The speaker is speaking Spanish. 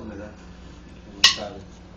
humedad. No sabe.